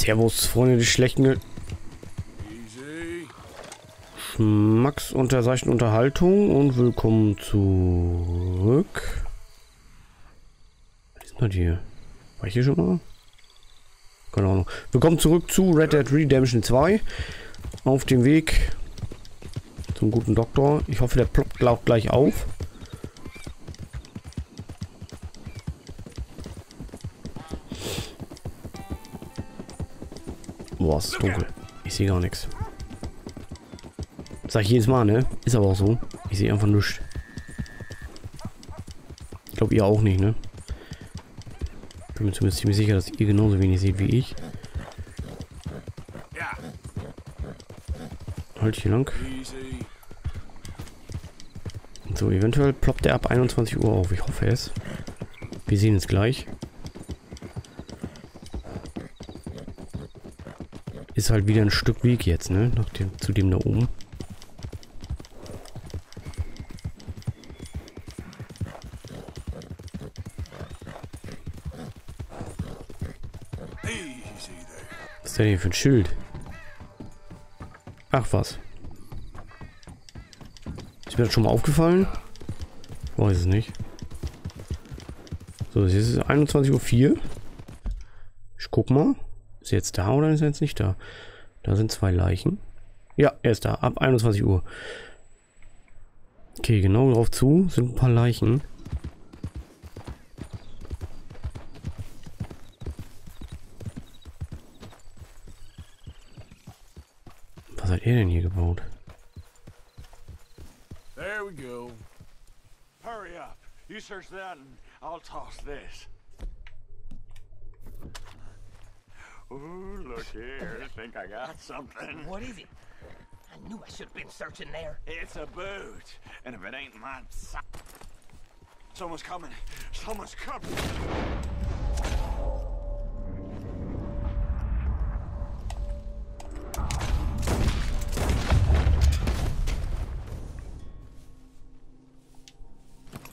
Servus, Freunde des schlechten der seichten Unterhaltung und willkommen zurück. Was ist das hier? War ich hier schon mal? Keine Ahnung. Willkommen zurück zu Red Dead Redemption 2. Auf dem Weg zum guten Doktor. Ich hoffe, der ploppt auch gleich auf. Ist dunkel. Ich sehe gar nichts. Sag ich jedes Mal, ne? Ist aber auch so. Ich sehe einfach nichts. Ich glaube, ihr auch nicht, ne? Bin mir zumindest ziemlich sicher, dass ihr genauso wenig seht wie ich. Halt hier lang. So, eventuell ploppt er ab 21 Uhr auf. Ich hoffe es. Wir sehen es gleich. Ist halt wieder ein Stück Weg jetzt, ne? Nach dem, zu dem da oben. Was ist denn hier für ein Schild? Ach was. Ist mir das schon mal aufgefallen? Weiß es nicht. So, es ist 21.04 Uhr. Ich guck mal. Er jetzt da oder ist er jetzt nicht da? Da sind zwei Leichen. Ja, er ist da. Ab 21 Uhr. Okay, genau darauf zu sind ein paar Leichen. Was hat er denn hier gebaut? There we go. Hurry up. You search that and I'll toss this. Ooh, look here. Think I got something. What is it? I knew I should have been searching there. It's a boot. And if it ain't my si- Someone's coming. Someone's coming.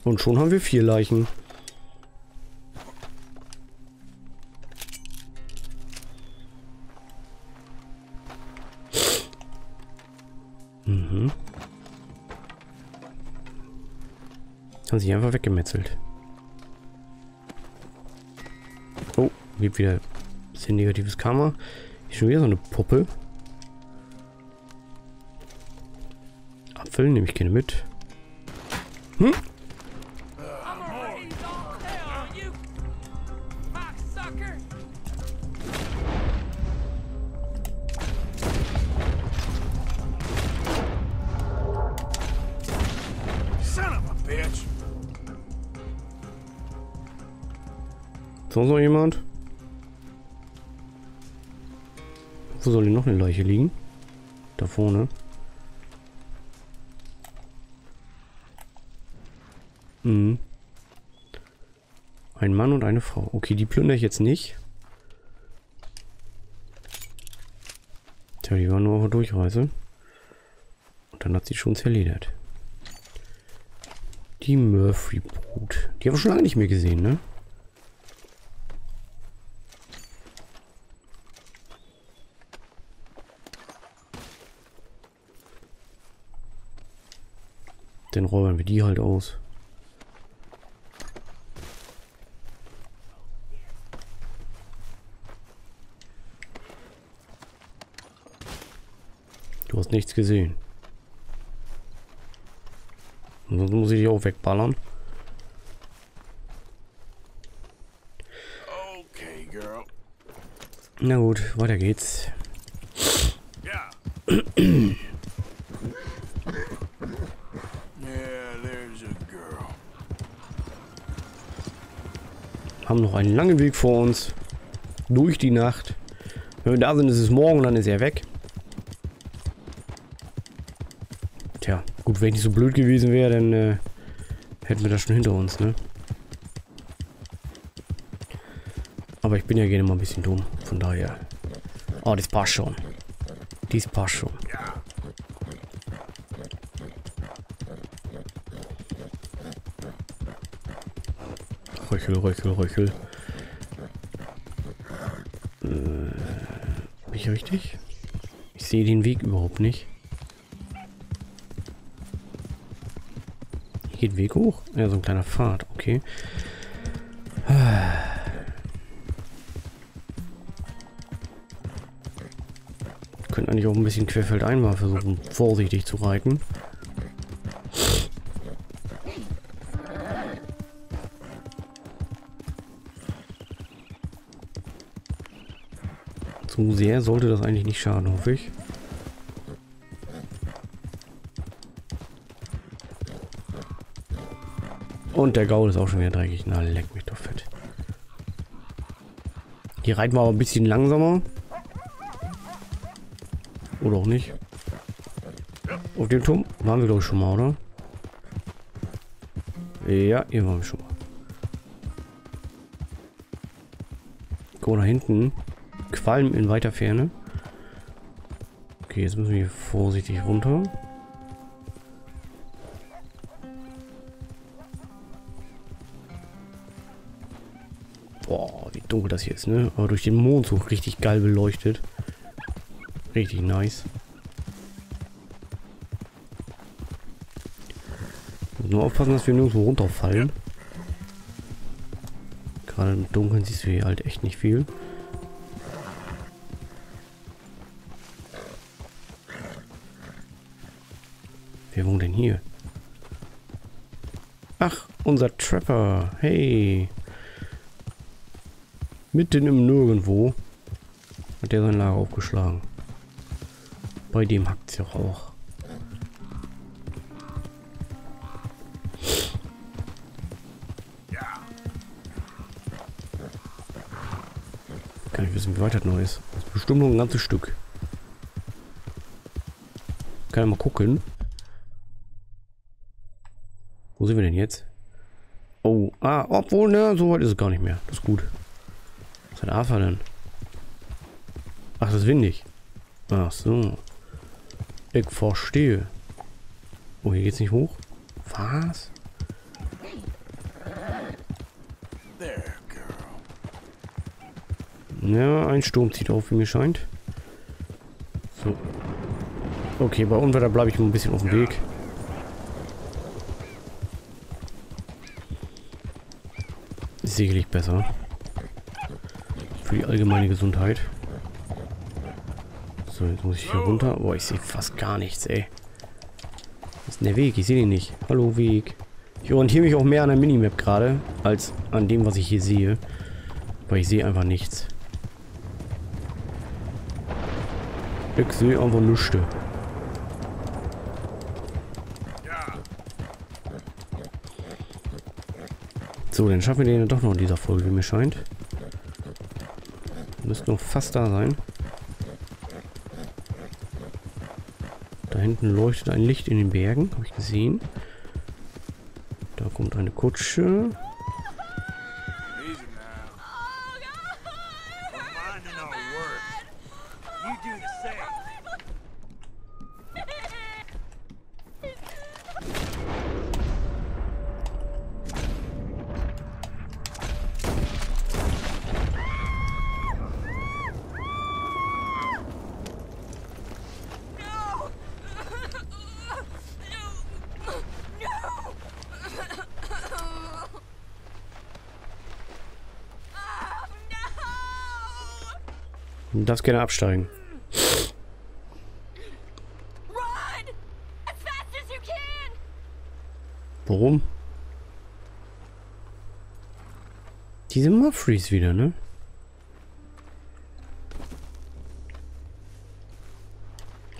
Und schon haben wir vier Leichen. Mhm. Haben sich einfach weggemetzelt. Oh, gibt wieder ein bisschen negatives Karma. Hier ist schon wieder so eine Puppe. Apfel nehme ich gerne mit. Hm? Mhm. Ein Mann und eine Frau. Okay, die plündere ich jetzt nicht. Tja, die waren nur auf der Durchreise. Und dann hat sie schon zerledert. Die Murphy Brut. Die haben wir schon lange nicht mehr gesehen, ne? Dann räubern wir die halt aus. Nichts gesehen. Sonst muss ich dich auch wegballern. Okay, girl. Na gut, weiter geht's. Yeah. Haben noch einen langen Weg vor uns. Durch die Nacht. Wenn wir da sind, ist es morgen dann ist er weg. Wenn ich so blöd gewesen wäre, dann äh, hätten wir das schon hinter uns, ne? Aber ich bin ja gerne mal ein bisschen dumm, von daher. Oh, das passt schon. Dies passt schon. Röchel, röchel, röchel. Äh, ich richtig? Ich sehe den Weg überhaupt nicht. Geht Weg hoch? Ja, so ein kleiner Pfad, okay. Könnte eigentlich auch ein bisschen querfeldein mal versuchen, vorsichtig zu reiten. Zu sehr sollte das eigentlich nicht schaden, hoffe ich. Und der Gaul ist auch schon wieder dreckig. Na, leck mich doch fett. Hier reiten wir aber ein bisschen langsamer. Oder auch nicht. Auf dem Turm waren wir glaube ich schon mal, oder? Ja, hier waren wir schon mal. Guck mal da hinten. Qualm in weiter Ferne. Okay, jetzt müssen wir vorsichtig runter. Dunkel das hier ist, ne? Aber durch den Mond so richtig geil beleuchtet. Richtig nice. Nur aufpassen, dass wir nirgendwo runterfallen. Gerade im Dunkeln siehst du hier halt echt nicht viel. Wer wohnt denn hier? Ach, unser Trapper. Hey. Mitten im Nirgendwo hat der sein Lager aufgeschlagen. Bei dem hackt es ja auch. Kann ich wissen, wie weit das noch ist. Das ist bestimmt noch ein ganzes Stück. Kann ich mal gucken. Wo sind wir denn jetzt? Oh, ah, obwohl, ne, so weit ist es gar nicht mehr. Das ist gut. Was hat AFA denn? Ach, das ist windig. Ach so. Ich verstehe. Oh, hier geht's nicht hoch? Was? Ja, ein Sturm zieht auf, wie mir scheint. So. Okay, bei Unwetter bleibe ich mal ein bisschen auf dem Weg. Sicherlich besser. Für die allgemeine Gesundheit. So, jetzt muss ich hier runter. Boah, ich sehe fast gar nichts, ey. Was ist denn der Weg? Ich sehe den nicht. Hallo, Weg. Ich orientiere mich auch mehr an der Minimap gerade, als an dem, was ich hier sehe. Weil ich sehe einfach nichts. Ich sehe einfach nichts. So, dann schaffen wir den doch noch in dieser Folge, wie mir scheint. Müsste noch fast da sein. Da hinten leuchtet ein Licht in den Bergen, habe ich gesehen. Da kommt eine Kutsche. Darfst gerne absteigen. Warum? Diese Muffries wieder, ne?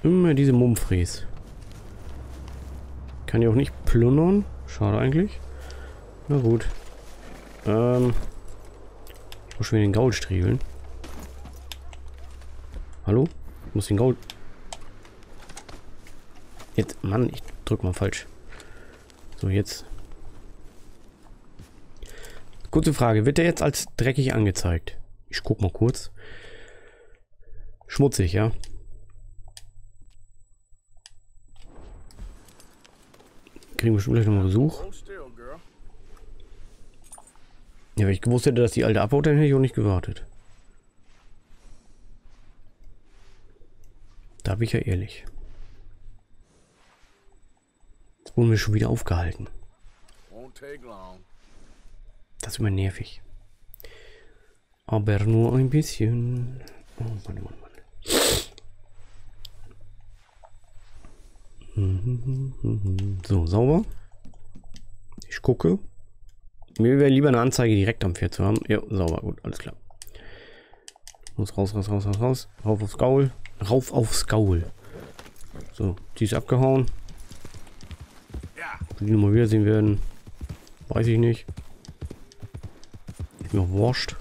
Immer diese Mumpfries. Kann ich auch nicht plündern. Schade eigentlich. Na gut. Ähm. Ich muss schon wieder den Gaul striegeln. Hallo? Ich muss den Gaul... Jetzt, Mann, ich drück mal falsch. So, jetzt. Kurze Frage. Wird der jetzt als dreckig angezeigt? Ich guck mal kurz. Schmutzig, ja? Kriegen wir schon gleich nochmal Besuch. Ja, wenn ich gewusst hätte, dass die alte abhaut, dann hätte ich auch nicht gewartet. Da bin ich ja ehrlich. Jetzt wurden wir schon wieder aufgehalten. Das ist immer nervig. Aber nur ein bisschen. Oh Mann, Mann, Mann. So, sauber. Ich gucke. Mir wäre lieber eine Anzeige direkt am Pferd zu haben. Ja, sauber, gut, alles klar. Muss raus, raus, raus, raus, raus. Rauf aufs Gaul. Rauf aufs Gaul. So, die ist abgehauen. Ob wir die nochmal wiedersehen werden, weiß ich nicht. Ist mir auch wurscht.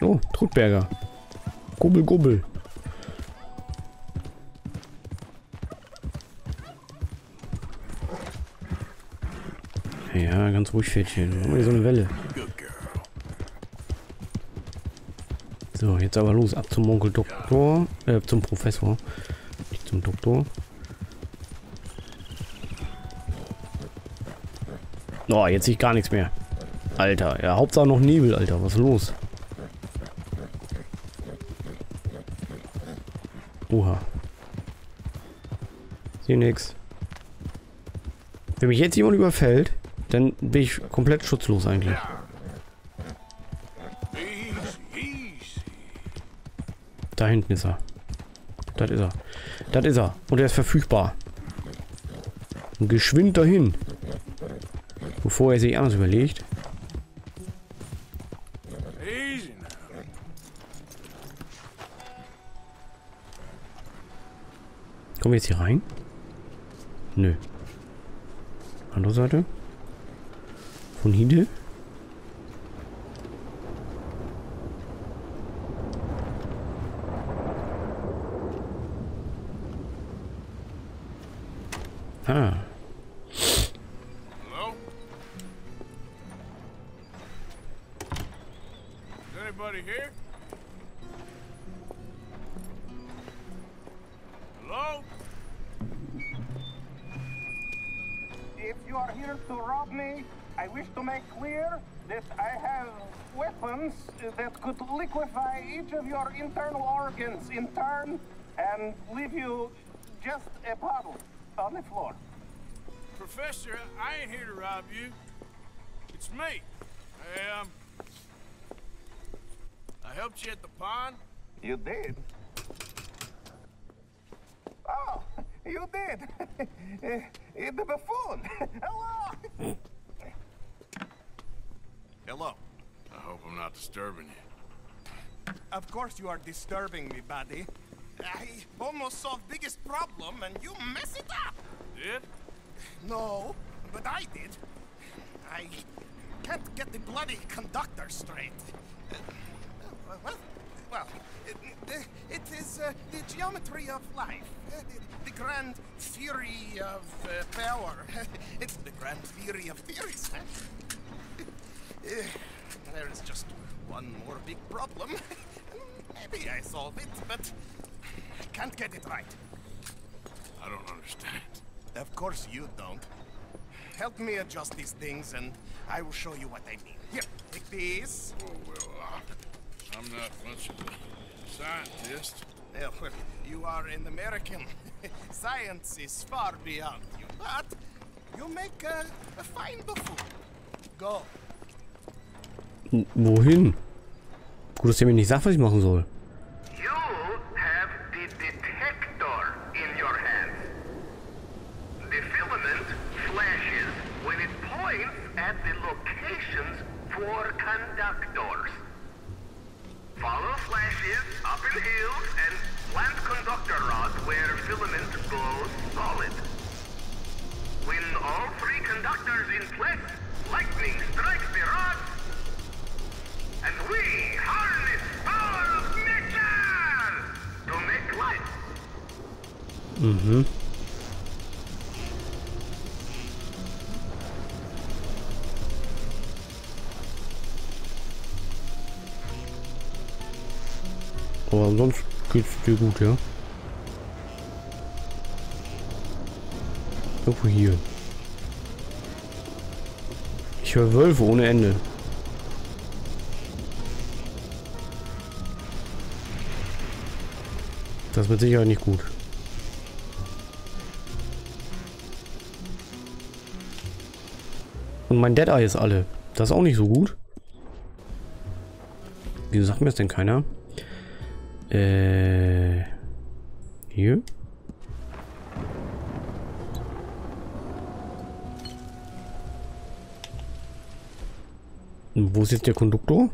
Oh, Trutberger. Gubbel, gubbel. Ganz ruhig, Pferdchen. Mach mal hier so eine Welle. So, jetzt aber los. Ab zum Onkel Doktor. Äh, zum Professor. Nicht zum Doktor. Oh, jetzt sehe ich gar nichts mehr. Alter, ja, Hauptsache noch Nebel, Alter. Was ist los? Oha. Sehe nix. Wenn mich jetzt jemand überfällt, dann bin ich komplett schutzlos eigentlich. Da hinten ist er. Das ist er. Das ist er. Und er ist verfügbar. Und geschwind dahin. Bevor er sich anders überlegt. Kommen wir jetzt hier rein? Nö. Andere Seite. Von Hide. Ah. That I have weapons that could liquefy each of your internal organs in turn and leave you just a puddle on the floor. Professor, I ain't here to rob you. It's me. I, um... I helped you at the pond. You did? Oh, you did. The buffoon. Hello. Hello. I hope I'm not disturbing you. Of course you are disturbing me, buddy. I almost solved biggest problem and you mess it up. Did? No, but I did. I can't get the bloody conductor straight. Uh, well, well, it, it- is uh, the geometry of life, uh, the, the grand theory of uh, power. it's the grand theory of theories. There is just one more big problem. Maybe I solve it, but I can't get it right. I don't understand. Of course you don't. Help me adjust these things and I will show you what I mean. Here, take these. Oh, well, uh, I'm not much of a scientist. Yeah, well, you are an American. Science is far beyond you, but you make a, a fine buffoon. Go. Wohin? Gut, dass der mir nicht sagt, was ich machen soll. When all three conductors in place, lightning strikes the rods, Mhm. Aber sonst geht's dir gut, ja? Irgendwo hier. Ich höre Wölfe ohne Ende. Das mit Sicherheit nicht gut. Und mein Dead Eye ist alle. Das ist auch nicht so gut. Wieso sagt mir das denn keiner? Äh. Hier? Wo ist jetzt der Konduktor?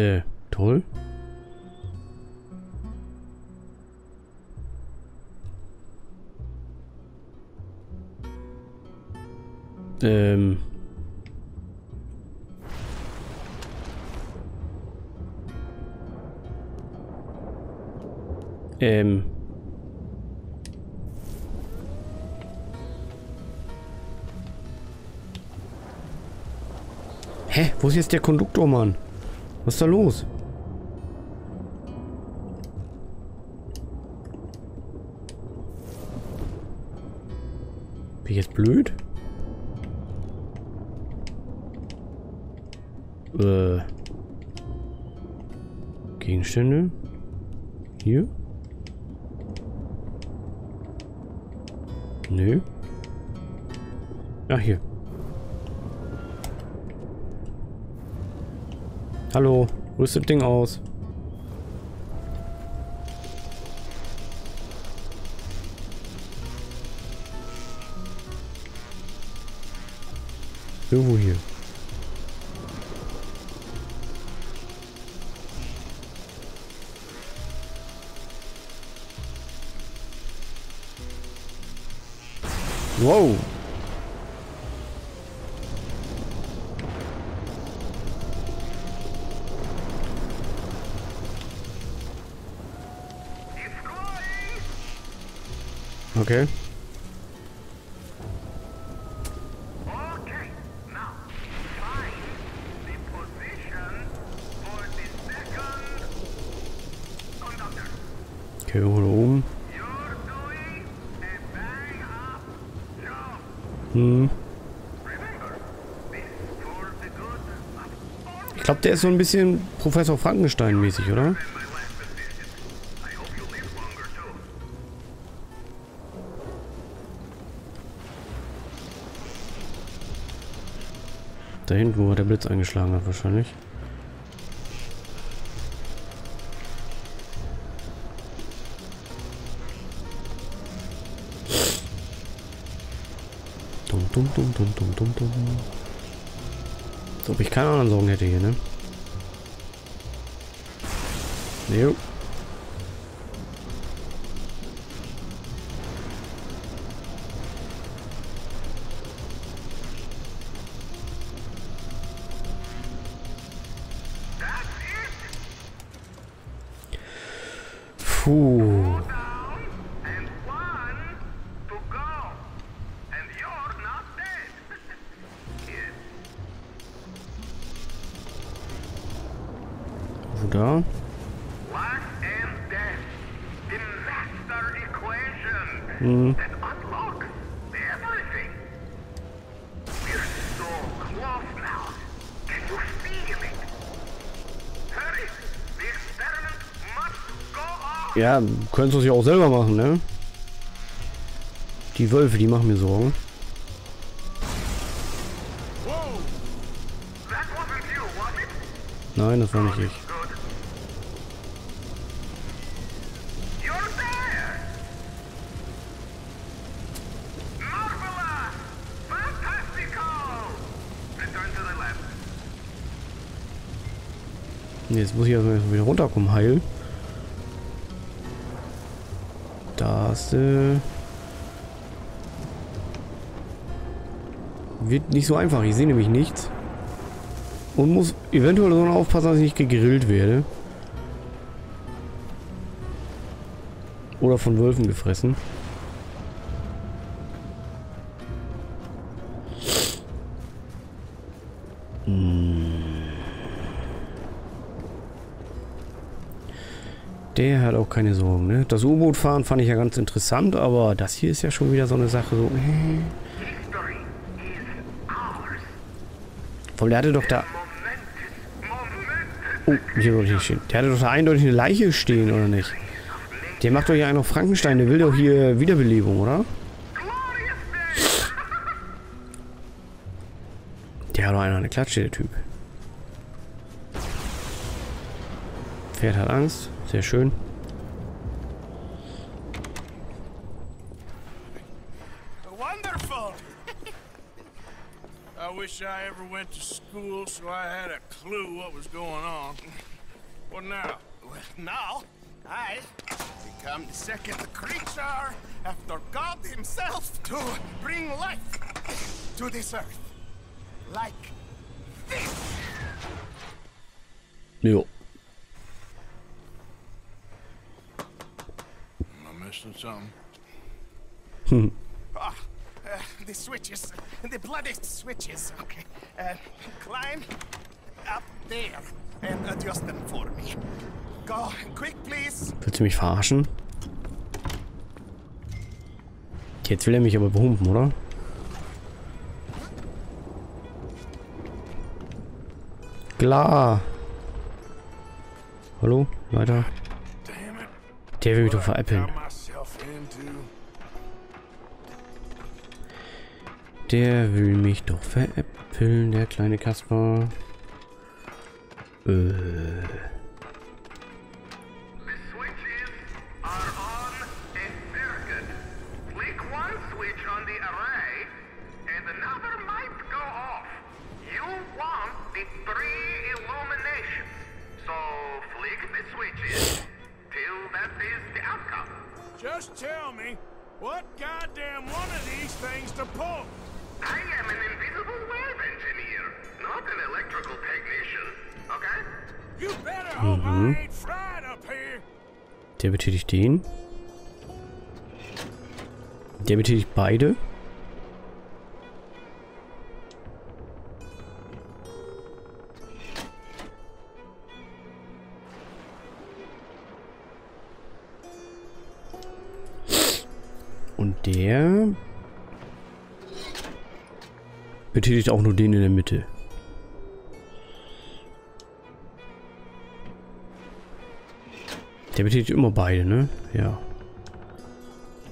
Äh, toll. Ähm. Ähm. Hä? Wo ist jetzt der Konduktor, Mann? Was ist da los? Bin ich jetzt blöd? Äh. Gegenstände? Hier? Nö. Ja, hier. Hallo, rüst das Ding aus. Irgendwo hier. Wow. For the good of all Ich glaube, der ist so ein bisschen Professor Frankenstein-mäßig, oder? Da hinten, wo der Blitz eingeschlagen hat, wahrscheinlich. Dum, dum, dum, dum, dum, dum, dum. So, ob ich keine anderen Sorgen hätte hier, ne? Jo. Ooh. Ja, könntest du es ja auch selber machen, ne? Die Wölfe, die machen mir Sorgen. Nein, das war nicht ich. Jetzt muss ich erstmal wieder runterkommen, heil. Äh, wird nicht so einfach. Ich sehe nämlich nichts. Und muss eventuell so aufpassen, dass ich nicht gegrillt werde. Oder von Wölfen gefressen. Hat auch keine Sorgen, ne? Das U-Boot-Fahren fand ich ja ganz interessant, aber das hier ist ja schon wieder so eine Sache, so... Äh. Ours. Voll, der hatte doch da... Oh, hier soll ich nicht stehen. Der hatte doch da eindeutig eine Leiche stehen, oder nicht? Der macht doch hier einen auf Frankenstein. Der will doch hier Wiederbelebung, oder? Der hat doch einer eine Klatsche, der Typ. Pferd hat Angst. Sehr schön. Went to school so I had a clue what was going on. What now? Well, now, I become the second creature after God himself to bring life to this earth. Like this. Jo. Am I missing something? Ah, the switches. The bloody switches. Okay. Uh, climb up there and adjust them for me. Go quick, please. Willst du mich verarschen? Jetzt will er mich aber behumpen, oder? Klar. Hallo? It. Der will mich doch veräppeln. Der will mich doch veräppeln, der kleine Kasper. Äh. Der betätigt den. Der betätigt beide. Und der betätigt auch nur den in der Mitte. Der betätigt immer beide, ne? Ja.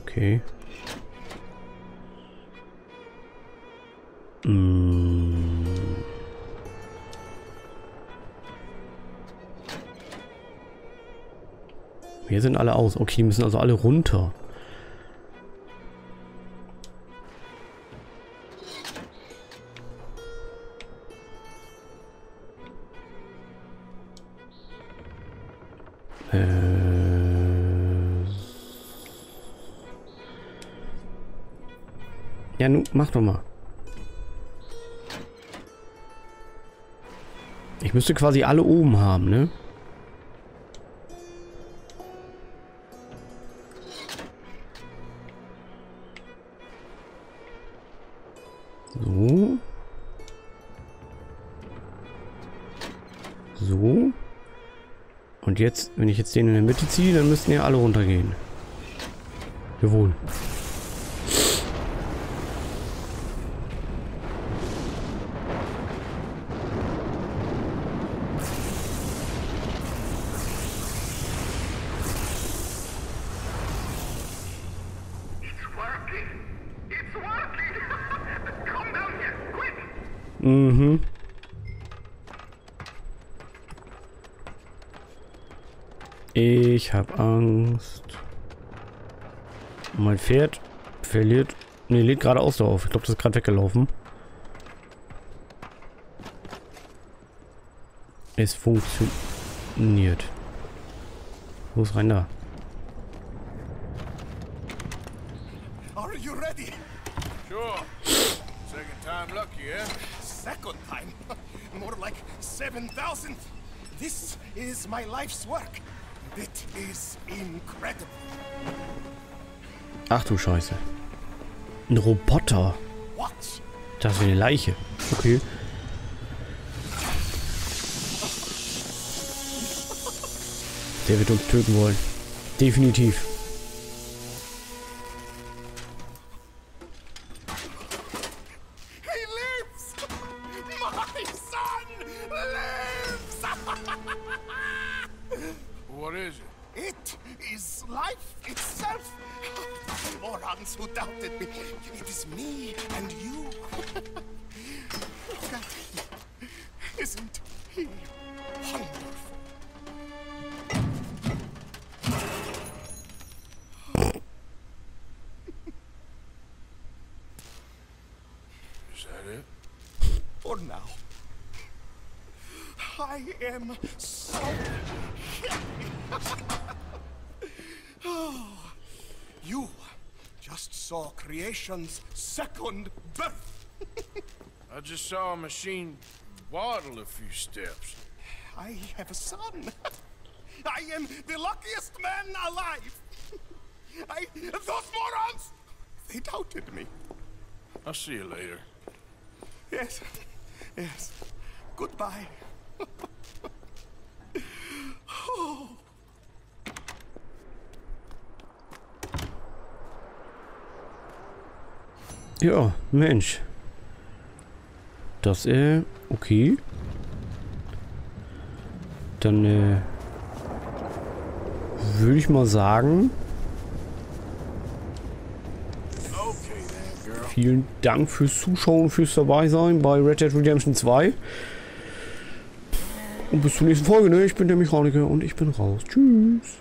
Okay. Mm. Hier sind alle aus. Okay, müssen also alle runter. Ja, mach doch mal. Ich müsste quasi alle oben haben, ne? So. So. Und jetzt, wenn ich jetzt den in der Mitte ziehe, dann müssten ja alle runtergehen. Jawohl. Mein Pferd verliert. Ne, lädt gerade Ausdauer auf. Ich glaube, das ist gerade weggelaufen. Es funktioniert. Los rein da. Are you ready? Sure. Second time lucky, eh? Second time? More like 7,000. This is my life's work. It is incredible. Ach du Scheiße. Ein Roboter. Das ist wie eine Leiche. Okay. Der wird uns töten wollen. Definitiv. Morons who doubted me. It is me and you. God, isn't he wonderful? Is that it? For now. I am so happy. oh, you just saw creation's second birth. I just saw a machine waddle a few steps. I have a son. I am the luckiest man alive. I, those morons, they doubted me. I'll see you later. Yes, yes. Goodbye. Ja, Mensch. Das, äh, okay. Dann, äh, würde ich mal sagen, vielen Dank fürs Zuschauen, fürs Dabeisein bei Red Dead Redemption 2. Und bis zur nächsten Folge, ne? Ich bin der Mechaniker und ich bin raus. Tschüss.